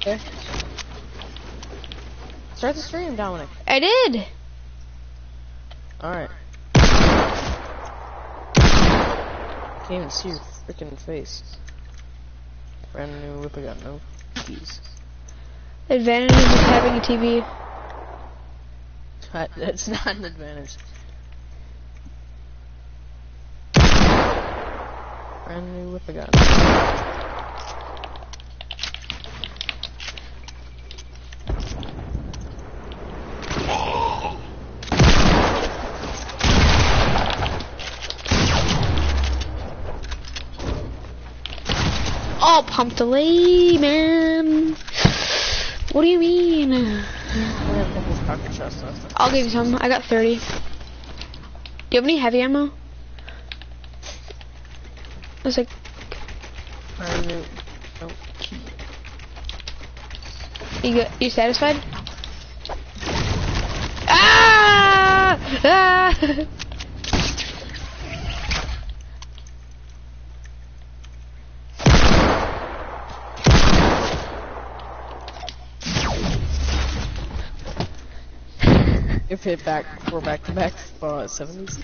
Okay. Start the stream, Dominic. I did. Alright. Can't even see your freaking face. Brand new whip, I got no keys. Advantages of having a TV. That, that's not an advantage. Brand new whip, I got. Oh, pump delay, man. What do you mean? I'll give you some. I got 30. Do you have any heavy ammo? Like, new. Oh, key. you go, you satisfied? Ah! Ah! If hit back, we're back to back uh, 70s.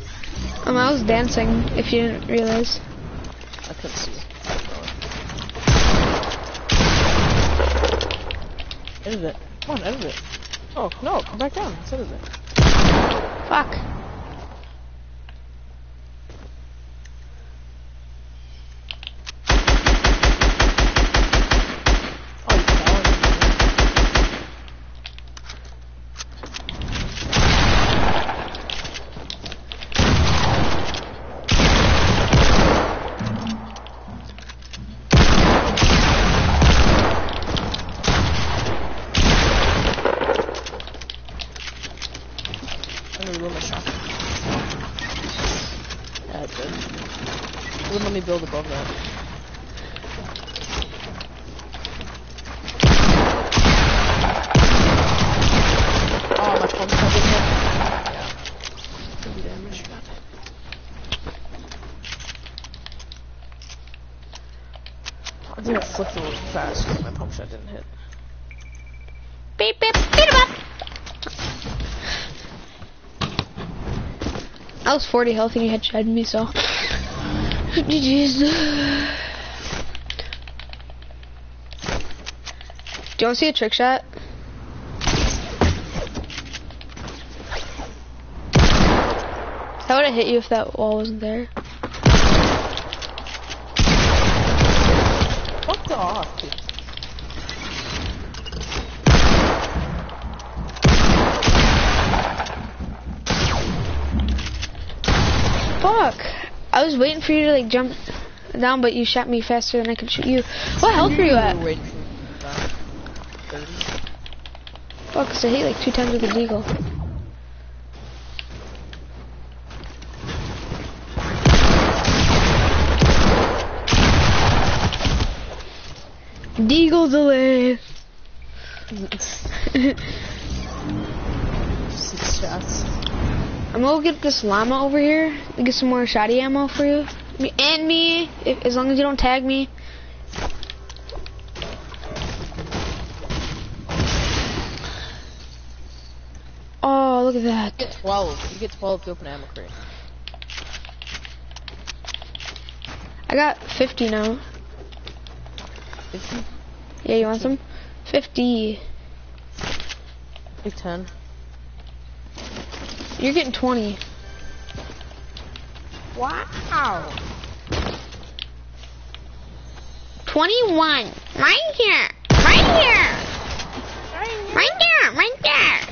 um, I was dancing, if you didn't realize. I couldn't see. Edit it. Come on, edit it. Oh, no, come back down. Let's edit it. Fuck. Oh, you fell. I'm gonna reload my shotgun. Yeah, it's good. It wouldn't let me build above that. Oh, my phone's not getting hit. Yeah. Pretty damage. I think I flipped a little fast because my pump shot didn't hit. Beep, beep, beat 'em up. I was 40 health and had shed me, so. GG's. Uh, Do you want to see a trick shot? That would have hit you if that wall wasn't there. What the off, dude. Fuck! I was waiting for you to like jump down, but you shot me faster than I could shoot you. What health were you at? Fuck, for me. 30. Fuck, 'cause I hit like two times with a deagle. Deagle delay. Six shots. I'm gonna get this llama over here to get some more shotty ammo for you. Me and me, if, as long as you don't tag me. Oh, look at that. You Get 12. You get 12 to open ammo crate. I got 50 now. 50? Yeah, you want some? 50. Take 10. You're getting 20. Wow. 21. Right here. Right here. Right here. Right there. Right there.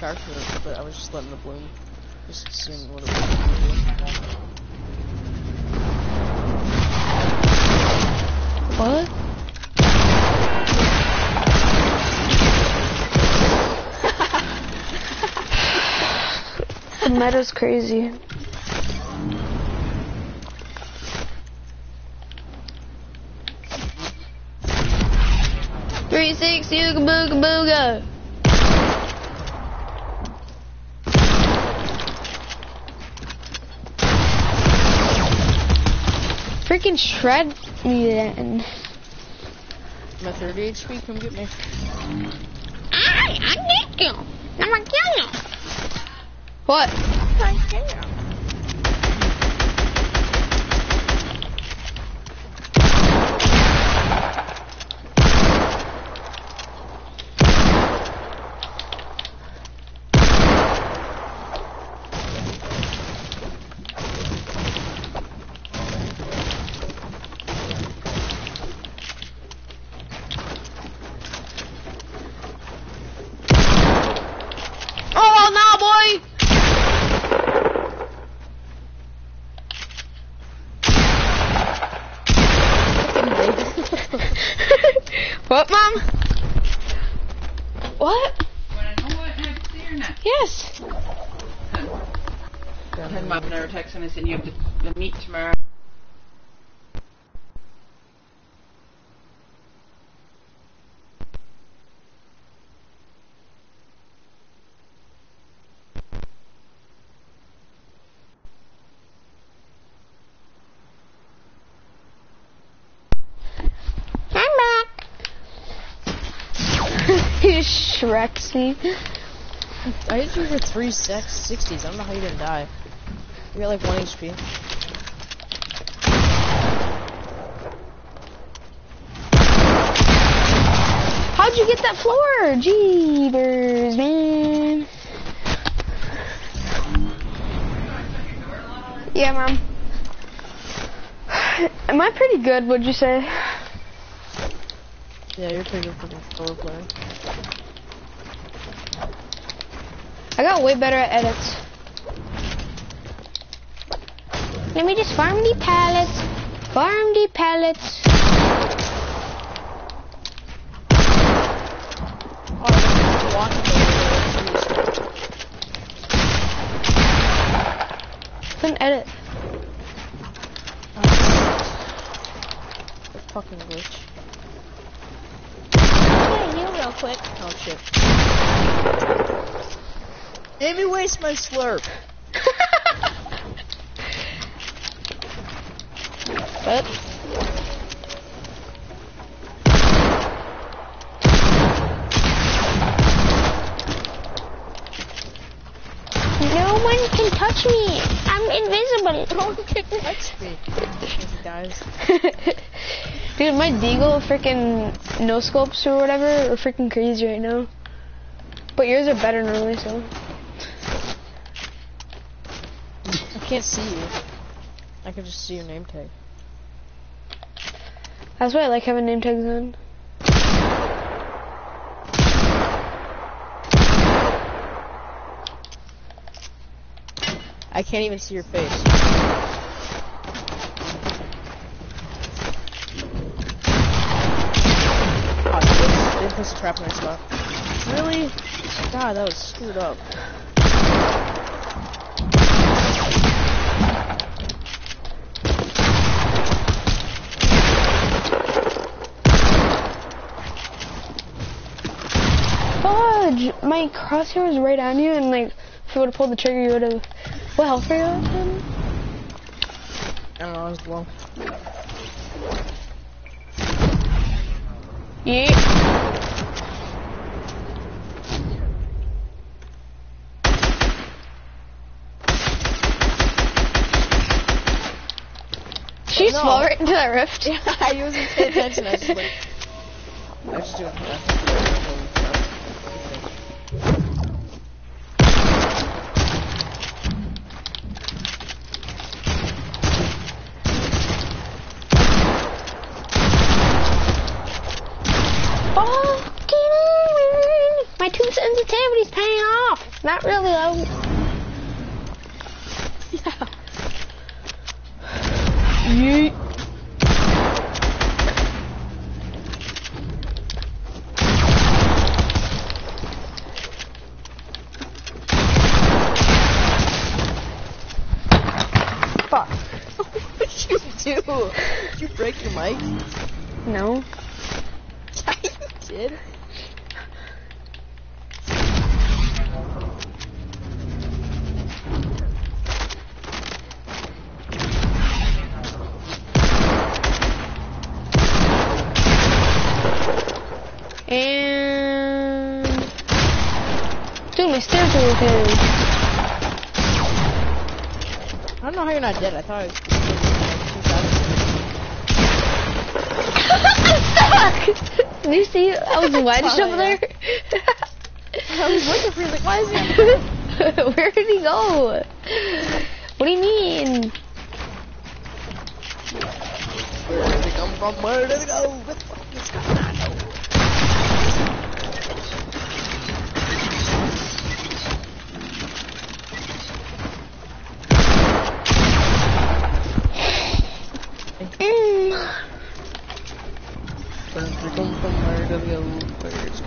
Have any ammo in my scar but I was just letting it bloom. Just seeing what it was. What? the meta's crazy. Three six ooga booga booga. Freaking shred me then. My 30 HP, come get me. I, I need you. I'm gonna kill you. What no, boy! What, mom? What? Wanna know what happened there now? Yes. And mom never texted me saying you have the meet tomorrow. I'm back. He shreks me. I hit you for three sex 60s. I don't know how you didn't die. You got like 1 HP. How'd you get that floor? Jeebers, man. Yeah, mom. Am I pretty good, would you say? Yeah, you're pretty good for the floor player. I got way better at edits. Let me just farm the pallets. Farm the pallets. Oh, I'm walking over Couldn't edit. The fucking glitch. Yeah, real quick. Oh shit. Amy waste my slurp. But no one can touch me. I'm invisible. Don't kick touch me. He dies. Dude, my deagle freaking no scopes or whatever are freaking crazy right now. But yours are better normally, so. I can't see you. I can just see your name tag. That's why I like having name tags on. I can't even see your face. Oh, they didn't- place a trap in their spot. Really? God, that was screwed up. Fudge! My crosshair was right on you, and like, if you would have pulled the trigger, you would have. What health were you at then? I don't know, I was low. Yeah. No. fell right into that rift. Yeah, I wasn't paying attention, I just like... I just doing Fucking My two sensitivities Not really low. Yeah. Yeet. Fuck. What'd you do? Did you break your mic? No. Yeah, you did. And dude, my stairs are good. I don't know how you're not dead. I thought I was. Fuck! Did you see? I was wedged over there. I was looking for you. Like, why is he? Where did he go? What do you mean? Where did it come from? Where did it go? What the fuck is going on? Mm. Where did it come from? Where did it go? Where did it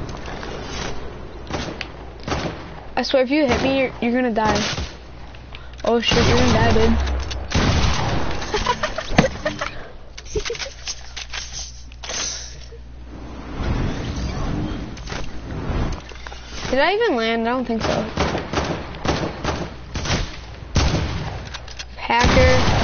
swear, if you hit me, you're, you're gonna die. Oh shit, you're gonna die, dude. Did I even land? I don't think so. Hacker.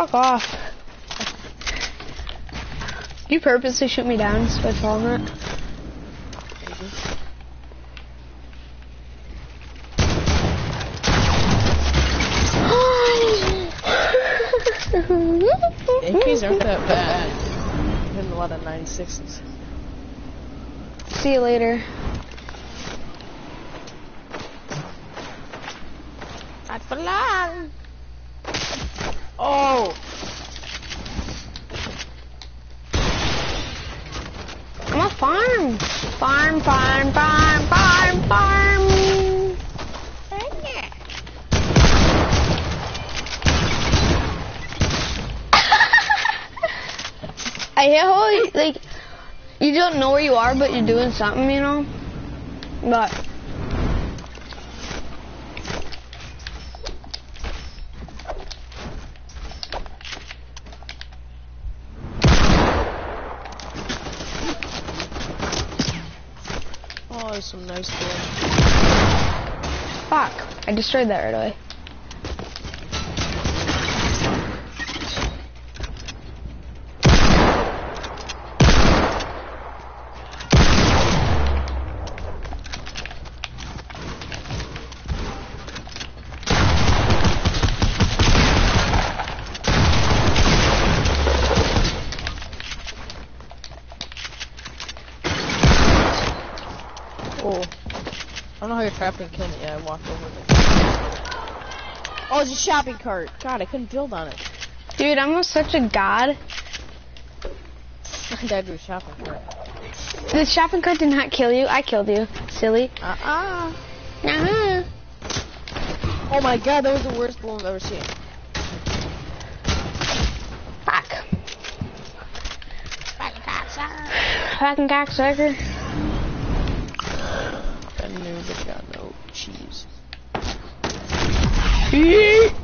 Fuck off. You purposely shoot me down so I fall on that? AKs aren't that bad. Hitting a lot of 96s. See you later. Not for long. Oh, I'm a farm. Farm, farm, farm, farm. I hate how like you don't know where you are, but you're doing something, you know. But oh, there's some nice boy. fuck, I destroyed that right away. Oh, I don't know how you're trapped and it. Yeah, I walked over. Oh, it's a shopping cart. God, I couldn't build on it. Dude, I'm such a god. I died to a shopping cart. The shopping cart did not kill you. I killed you. Silly. Uh-uh. Uh-huh. Oh my god, that was the worst blow I've ever seen. Fuck. Fucking cocksucker. I knew but got no cheese. What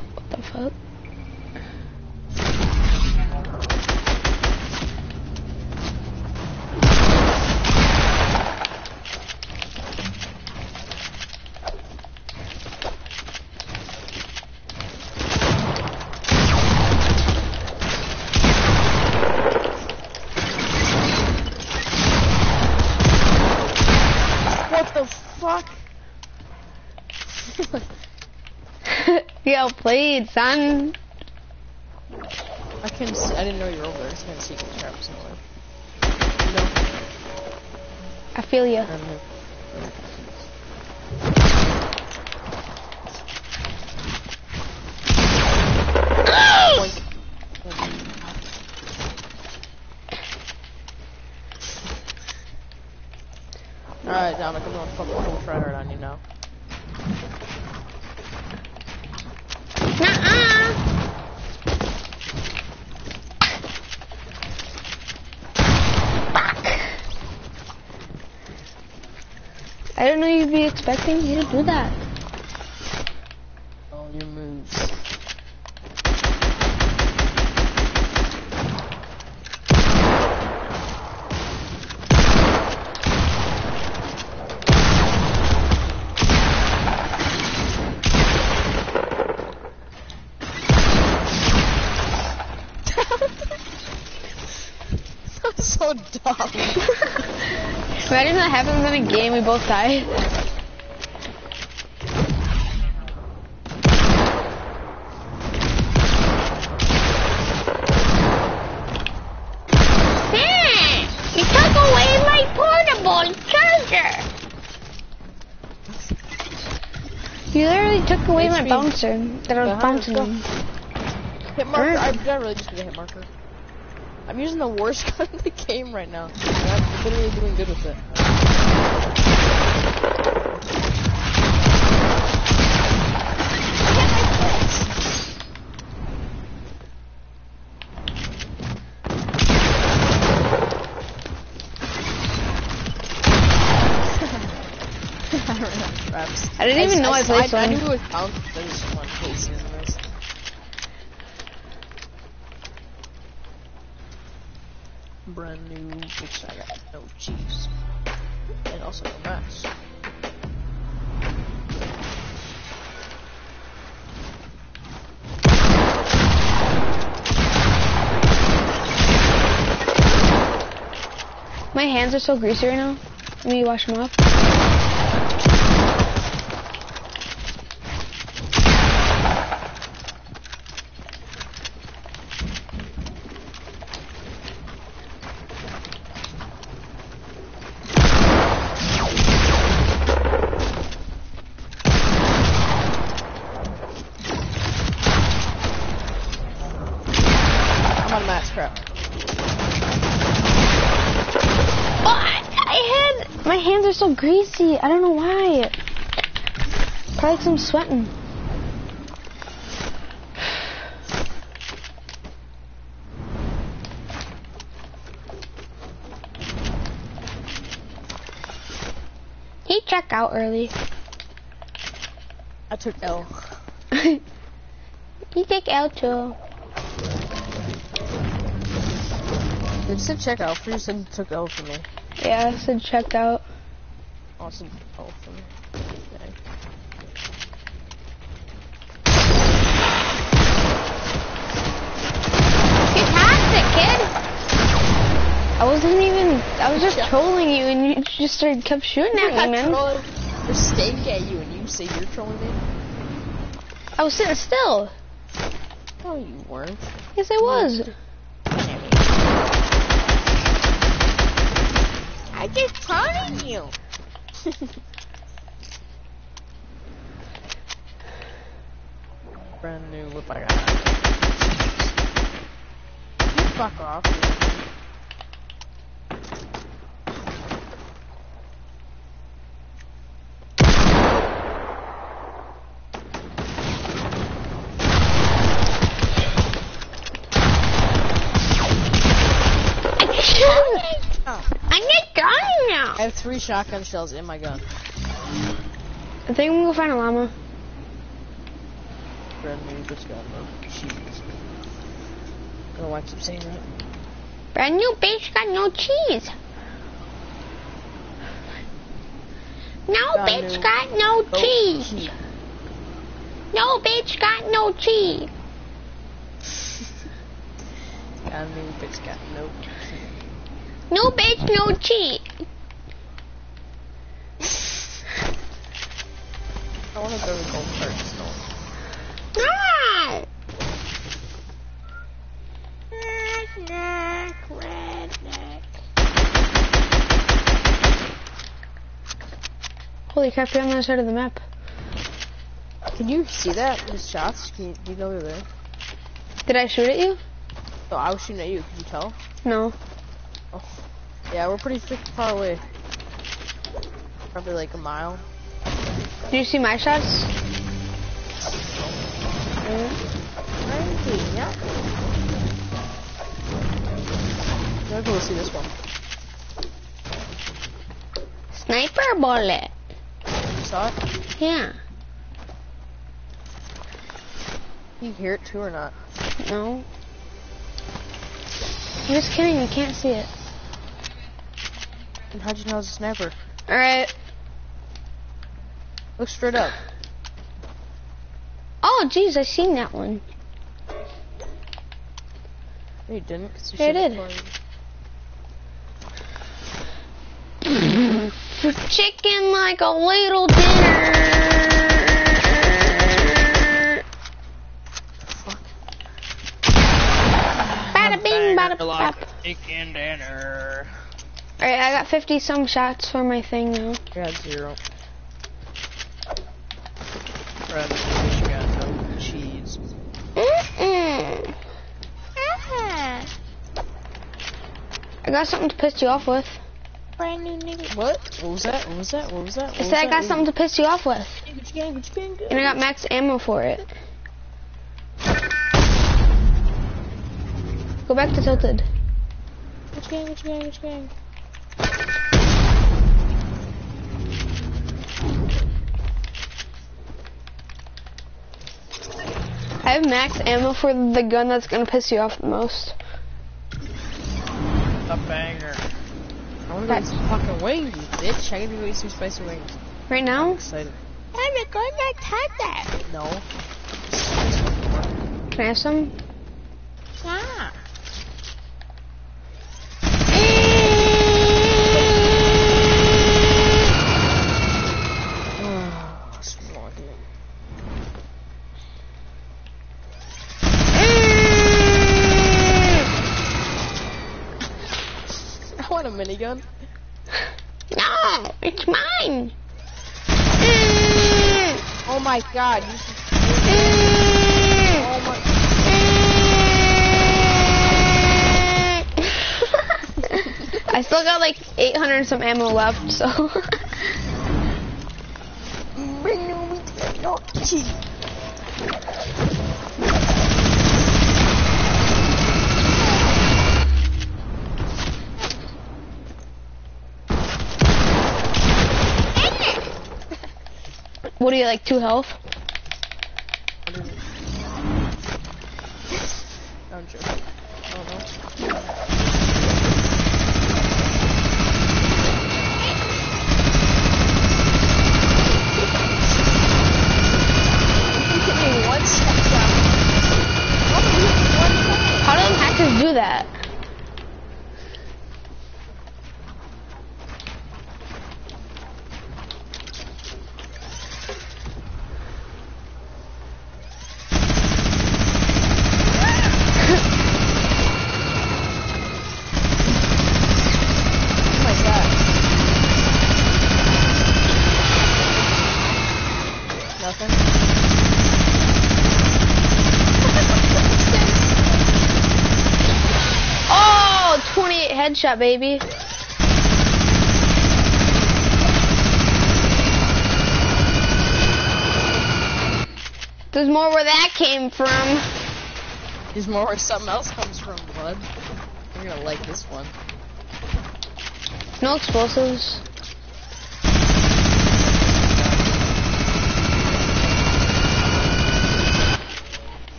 Yo, played, son. I couldn't see, I didn't know you were over there. I couldn't see the traps nowhere. No. I feel you. Brand new. Boink. Alright, Dominic, I'm gonna fucking full try hard on you now. Nuh-uh. I do not know you'd be expecting me to do that. All your moves. That's so dumb. Imagine that happens in a game, we both die. You took away my portable charger! You literally took away my bouncer that I was bouncing let's on. Hit marker. I did I really just get a hit marker. I'm using the worst gun in the game right now. I'm literally doing good with it. Traps. I didn't even know I played I, I knew it was bounced, but I just to place it in this. Brand new bitch, I got no cheese. And also no mask. My hands are so greasy right now. Let me wash them off. I'm on mask crap. What? I had my hands are so greasy. I don't know why. Probably 'cause I'm sweating. He checked out early. I took L. he take L too. It said check out. For you said it took L for me. Yeah, I said checked out. Awesome L for me. Okay. Get past it, kid. I wasn't even. I was just trolling you, and you just started kept shooting at me, I'm man. trolling the steak at you and you say you're trolling me? I was sitting still. No, you weren't. Yes, I was. I just taunted you. Brand new whip I got. You fuck off. Oh. I'm not dying now. I have three shotgun shells in my gun. I think gonna find a llama. Brand new bitch got no cheese. I don't know why I keep saying that. Brand new bitch got no cheese. No Got bitch no- got no Oh, cheese. No bitch got no cheese. Got new bitch got no cheese. No bitch no cheese. I want to go to gold still. Ah! Holy crap, you're on the other side of the map. Can you see that? His shots? Can you, do you know they're there? Did I shoot at you? Oh, I was shooting at you. Could you tell? No. Oh. Yeah, we're pretty far away. Probably like a mile. Did you see my shots? Yeah. Gotta go see this one. Sniper bullet. You saw it? Yeah. You hear it too or not? No. I'm just kidding, you can't see it. And how'd you know it's a sniper? Alright. Look straight up. Oh, jeez, I seen that one. No, you didn't. 'cause you Yeah, I did. told. Chicken like a little dinner. Fuck. Bada bing, bada bop. Chicken dinner. Alright, I got 50 some shots for my thing now. I got zero. Friends, we got no cheese. Mm-mm. I got something to piss you off with. brand new What? What was that? What was that? What was that? I said I got something to piss you off with. Gucci gang, Gucci gang, And I got max ammo for it. Go back to Tilted. Gucci gang, Gucci gang, Gucci gang. I have max ammo for the gun that's gonna piss you off the most. A banger. I wanna get some fucking wings, you bitch. I gotta go eat some spicy wings. Right now? I'm now? excited. I'm going to take that. No. Can I have some? Ah. Oh, small dude. I want a minigun. No, it's mine. Oh my god, you should. Oh. I still got like 800 and some ammo left, so. what do you like, two health? I'm joking. Oh no. You hit me one shot. How did you hit me one time? How do them hackers do that? Oh my god. Nothing. Oh, 28 headshot, baby. There's more where that came from. There's more where something else comes from, bud. You're gonna like this one. No explosives.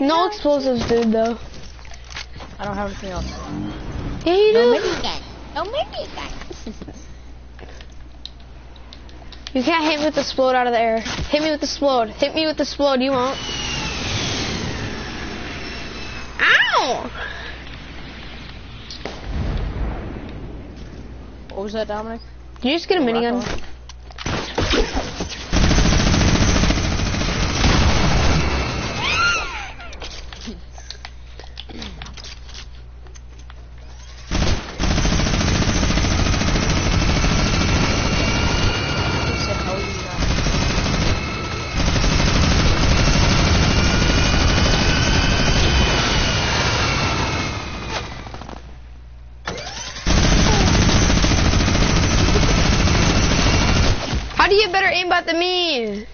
No explosives, dude, though. I don't have anything else. Yeah, you do. No minigun. You can't hit me with the explode out of the air. Hit me with the explode. Hit me with the explode. You won't. Ow! What was that, Dominic? Did you just get a minigun? He said, how are you not? How do you get better aimbot than me?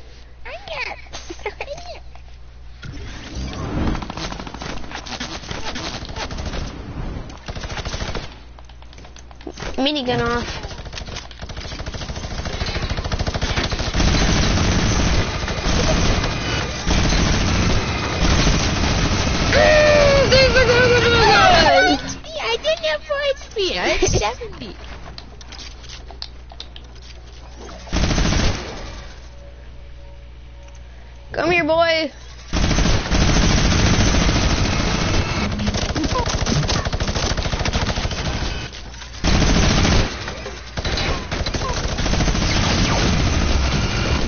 Minigun off. I didn't have 4 HP. I had 70. Come here, boy.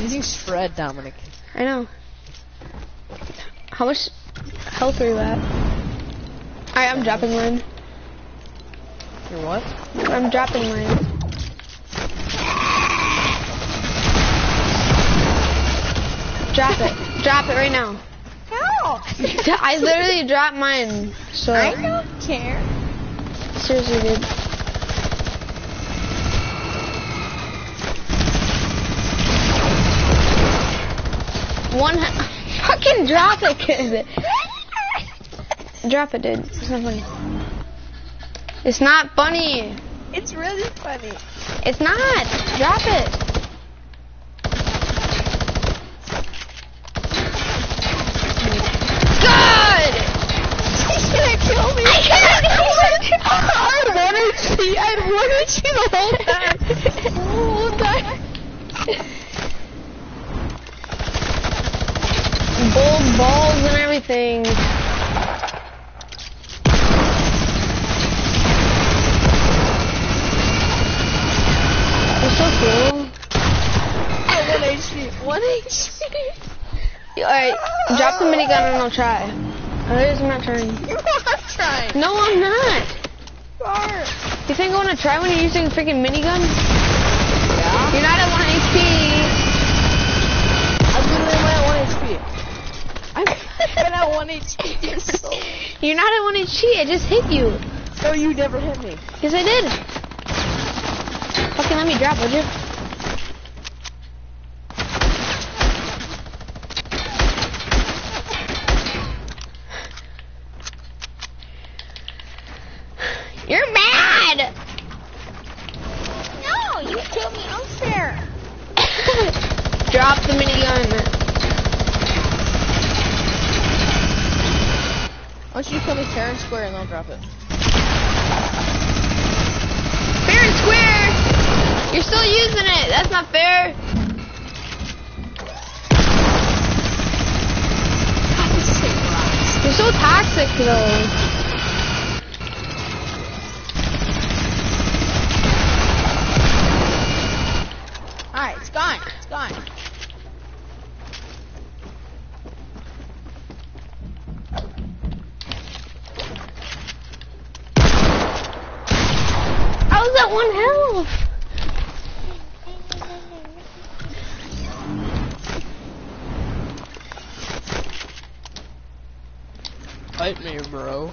Using spread, Dominic. I know. How much health are you at? I'm dropping mine. You're what? I'm dropping mine. Drop it. Drop it right now. No. I literally dropped mine. So I don't care. seriously, dude. One. Fucking drop it, kid. Drop it, dude. It's not funny. It's not funny. It's really funny. It's not. Drop it. Good. He's gonna kill me. I can't. I one HP. I one HP the whole time. The whole time. Everything. You're so cool. Had one HP. One HP. Alright, drop the minigun and I'll try. Oh, Otherwise, I'm not trying. You are trying. No, I'm not. You are. You think I want to try when you're using a freaking minigun? Went at one HP. You're so. You're not at 1 HP. I just hit you. No, you never hit me. Yes, I did. Fucking let me drop, would you? You're mad! No, you killed me unfair. Drop the minigun. Why don't you kill me fair and square and I'll drop it? Fair and square! You're still using it. That's not fair. You're so toxic, though. Alright, it's gone. It's gone. I was at one health. Fight me, bro.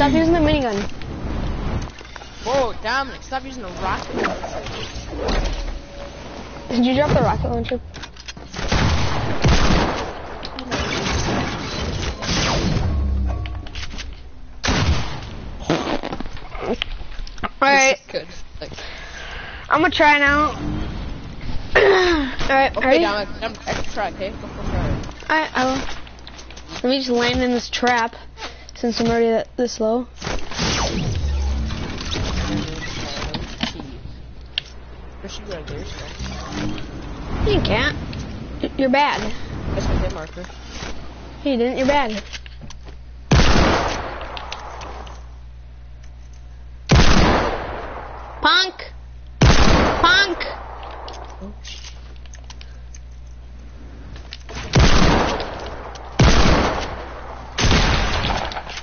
Stop using the minigun. Whoa, Dominic, stop using the rocket launcher. Did you drop the rocket launcher? Alright. Good. Thanks. I'm gonna try now. Alright, okay, ready? Dominic, I'm extra, okay? Alright, I will. Let me just land in this trap since I'm already this low. You right there, so. You can't. You're bad. That's my hit marker. You didn't, you're bad.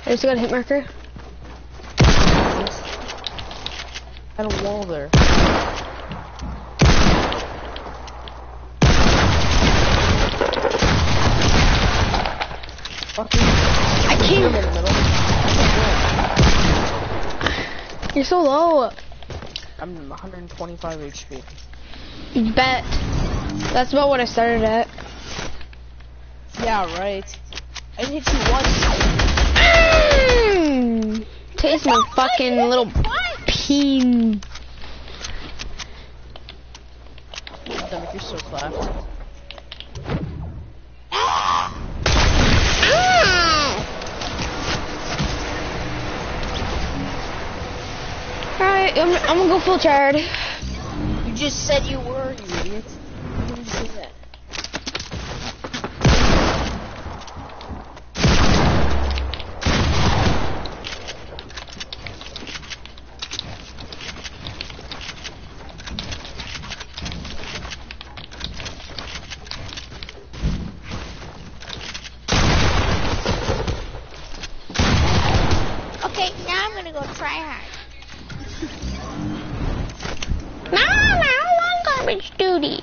I just got a hit marker. Got a wall there. I can't. You're so low. I'm 125 HP. You bet. That's about what I started at. Yeah, right. I hit you once. Mm. Taste my fucking little peen. You're so clapped. Alright, I'm, I'm gonna go full chard. You just said you were, you idiot. Why did you say that? Okay, now I'm gonna go try hard. No, no, I want garbage duty.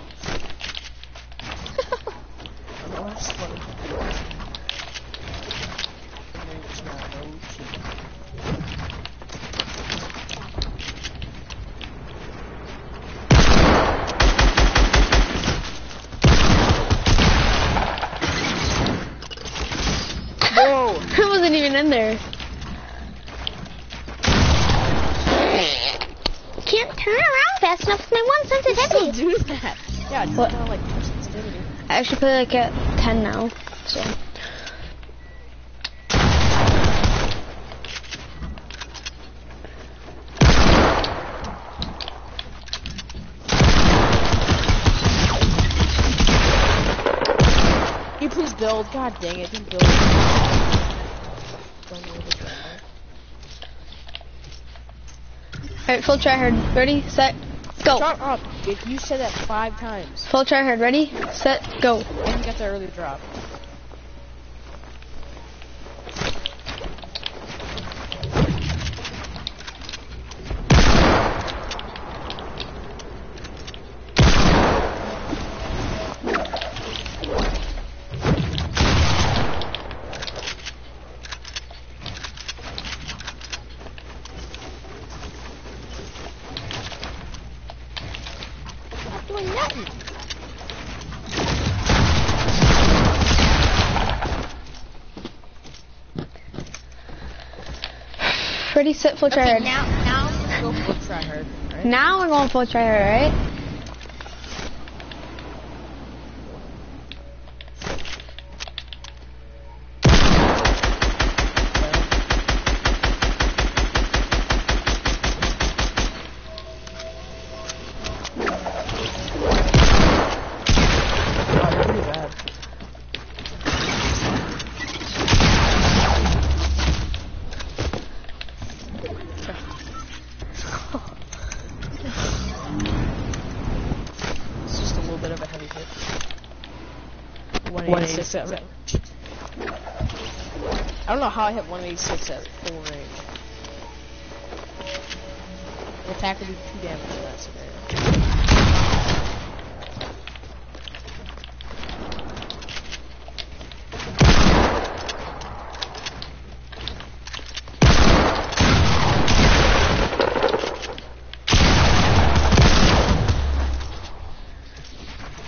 Oh, that's funny. There's no cheat. Whoa! I wasn't even in there. Can't turn around fast enough with my one sensitivity. do that. Yeah, it's What? kind of like push sensitivity. I actually play like at 10 now, so. Please build? God dang it, didn't build. Alright, full try hard. Ready, set, go. Shut up! If you said that five times, Full try hard. Ready, set, go. and you got the early drop. Not doing nothing. Ready, set, full try Okay, hard. now, now I'm gonna Go full try hard. Right? Now we're going full try hard, alright? How I hit 186 at full range. The attack would do 2 damage in that scenario.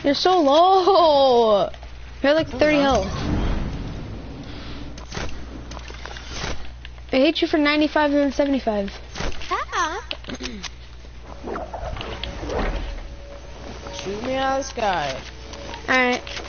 You're so low. You're like 30 health. I hit you for 95 and then 75. Ah. Shoot me out of the sky. Alright.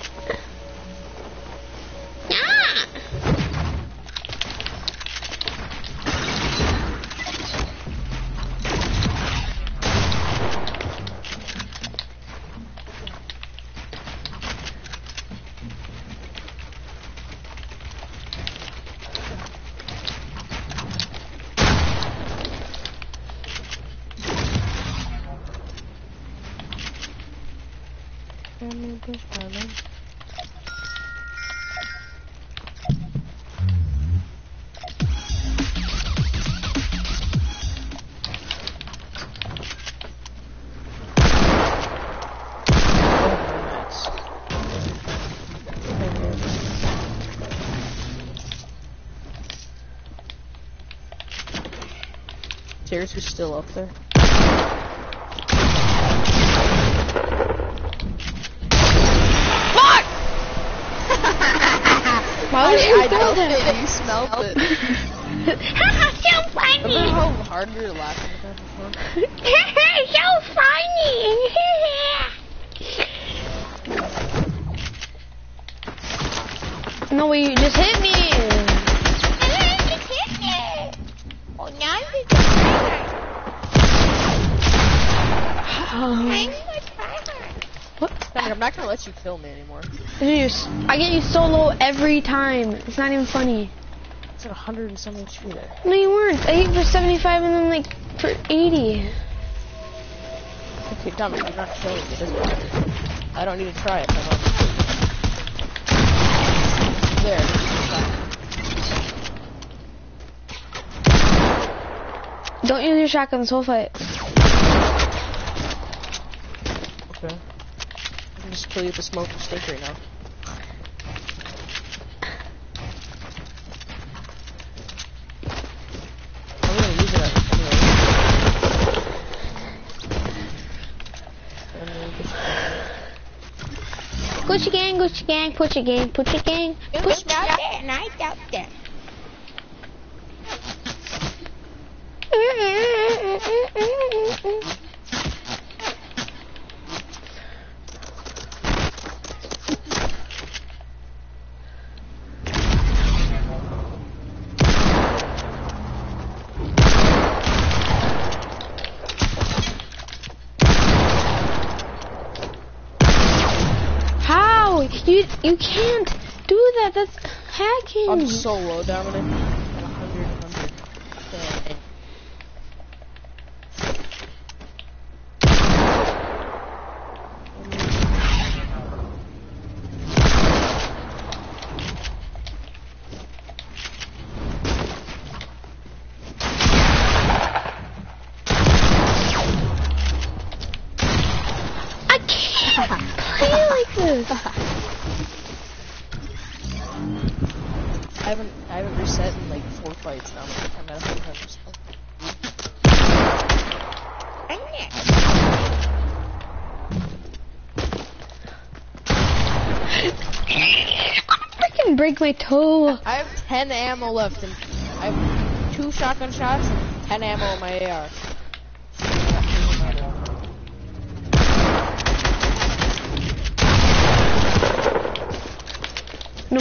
Tears is still up there. Fuck! Why would you I do that? that you smelled it. Haha, so Remember how hard we were laughing at that before? so funny! No, wait, you just hit me. oh, now you can try I'm gonna try Dominic, I'm not gonna let you kill me anymore. Zeus, I get you so low every time. It's not even funny. It's at 100 and some HP there. No, you weren't. I hit for 75 and then like for 80. Okay, Dominic, you're not killing me. Doesn't matter. I don't need to try it. There. Don't use your shotgun this whole fight. Okay. I can just kill you with the smoke and stink right now. I'm gonna use it anyway. And then just- Gucci gang, Gucci gang, Gucci gang, Gucci gang. Push out there, night out there. How? You can't do that. That's hacking. I'm. At 100, 100. Dang. I can't play like this. I haven't I haven't reset in like four fights now. I'm at 100 still. Break my toe. I have 10 ammo left and I have two shotgun shots and 10 ammo in my AR. No.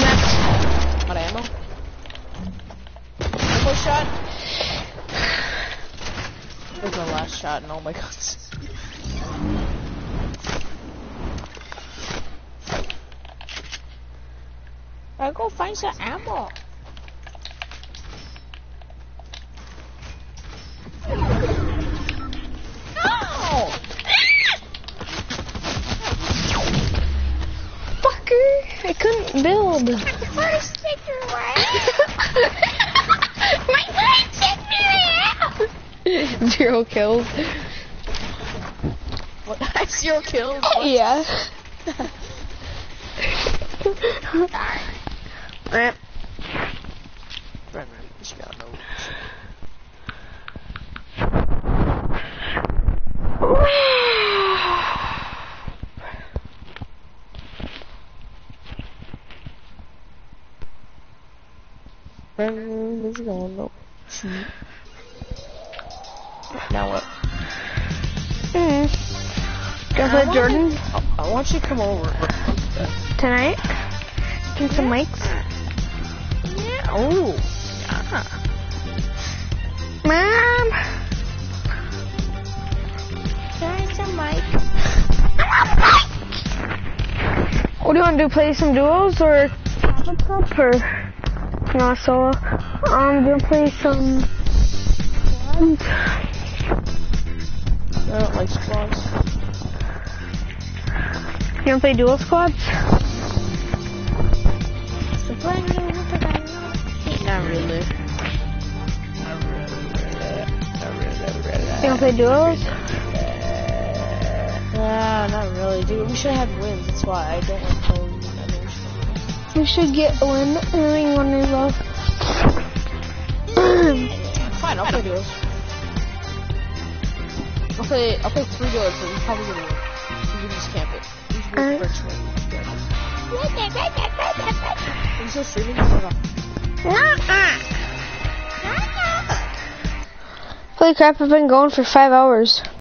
Out of ammo. More shot. There's my last shot and all my guns. I go find some ammo. No! Fucker. I couldn't build. First cigarette. My first cigarette. Zero kills. What? Zero kills. What? Yeah. Brennan, you should not know. Brennan, you should not know. Now what? Mm. Gonna play Jordan I want you to come over. tonight. Get some mics. Yeah. Oh. Mom. There's a mic. What do you want to do? Play some duels or pop up cup or no solo? Um, gonna play some. squads. I don't like squads. You wanna play duo squads? Really. You wanna play duos? Uh, nah, not really, dude. We should have wins. That's why I don't like playing others. We should get one and then one is off. Fine, I'll play duos. I'll play. I'll play three duos, but we're probably gonna win. We can just camp it. We should uh-huh. go first win. Are you still streaming? Holy crap, I've been going for five hours.